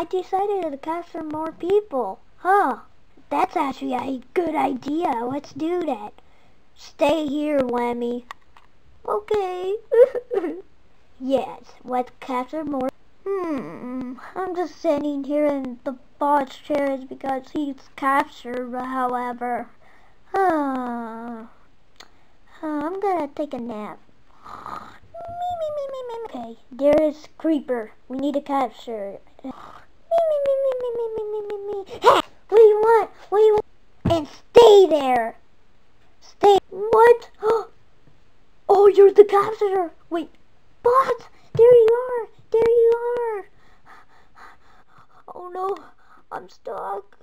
I decided to capture more people. Huh. That's actually a good idea. Let's do that. Stay here, Lemmy. Okay. yes, let's capture more. Hmm, I'm just sitting here in the boss chairs because he's captured, however. Uh, I'm gonna take a nap. Me, me, me, me, me. Okay, there is Creeper. We need to capture it. Stay there. Stay. What? Oh, you're the capturer. Wait, boss, there you are. There you are. Oh no, I'm stuck.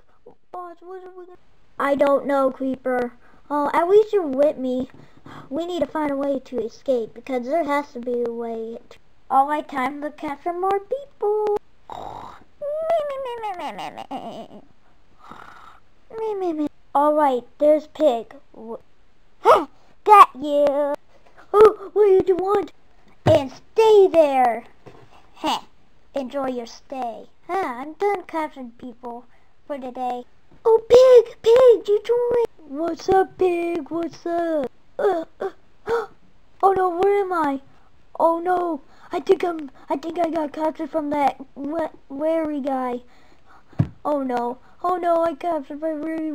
Boss, what are we gonna... I don't know, Creeper. Oh, at least you're with me. We need to find a way to escape because there has to be a way. To... All right, time to capture more people. Me, me, me. All right, there's Pig. Got you. Oh, what do you want? And stay there. Heh. Enjoy your stay. Huh, I'm done capturing people for today. Oh, Pig! Pig, you joined! What's up, Pig? What's up? Uh, uh, oh no, where am I? Oh no, I think I'm, I think I got captured from that Larry guy. Oh no, oh no, I by Larry.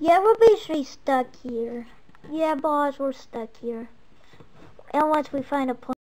yeah, we're basically stuck here. Yeah, boss, we're stuck here. And once we find a place.